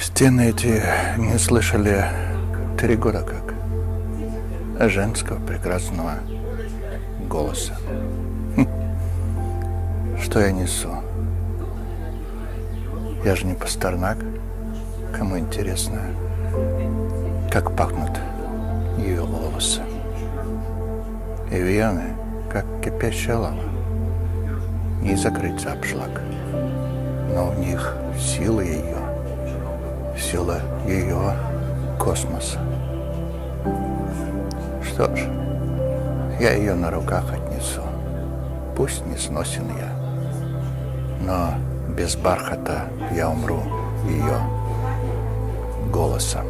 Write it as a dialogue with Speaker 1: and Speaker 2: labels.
Speaker 1: Стены эти не слышали три года как. Женского прекрасного голоса. Хм. Что я несу? Я же не пастернак. Кому интересно, как пахнут ее волосы. И вены, как кипящая лава. Не закрыться обшлаг. Но в них сила ее, сила ее космоса. Что ж, я ее на руках отнесу. Пусть не сносен я, но без бархата я умру ее голосом.